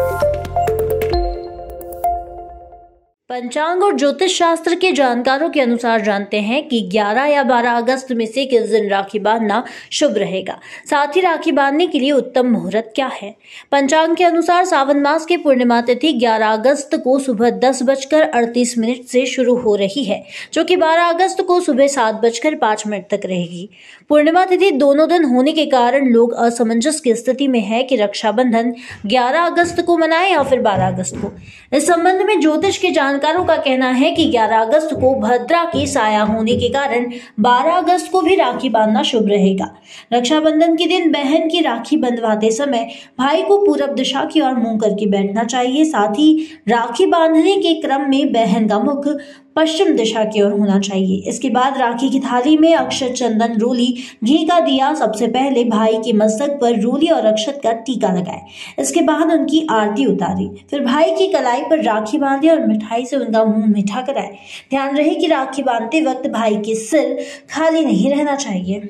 Thank you. पंचांग और ज्योतिष शास्त्र के जानकारों के अनुसार जानते हैं कि 11 या 12 अगस्त में से किस दिन राखी बांधना शुभ रहेगा। साथ ही राखी बांधने के लिए उत्तम मुहूर्त क्या है? पंचांग के अनुसार सावन मास की पूर्णिमा तिथि 11 अगस्त को सुबह दस बजकर अड़तीस मिनट से शुरू हो रही है, जो कि 12 अगस्त को सुबह सात बजकर पाँच मिनट तक रहेगी। पूर्णिमा तिथि दोनों दिन होने के कारण लोग असमंजस की स्थिति में है कि रक्षाबंधन ग्यारह अगस्त को मनाए या फिर बारह अगस्त को। इस संबंध में ज्योतिष के जानकार जानकारों का कहना है कि 11 अगस्त को भद्रा की साया होने के कारण 12 अगस्त को भी राखी बांधना शुभ रहेगा। रक्षाबंधन के दिन बहन की राखी बंधवाते समय भाई को पूरब दिशा की ओर मुँह करके बैठना चाहिए। साथ ही राखी बांधने के क्रम में बहन का मुख पश्चिम दिशा की ओर होना चाहिए। इसके बाद राखी की थाली में अक्षत चंदन रोली, घी का दिया, सबसे पहले भाई के मस्तक पर रोली और अक्षत का टीका लगाए। इसके बाद उनकी आरती उतारी। फिर भाई की कलाई पर राखी बांधे और मिठाई से उनका मुँह मीठा कराए। ध्यान रहे कि राखी बांधते वक्त भाई के सिर खाली नहीं रहना चाहिए।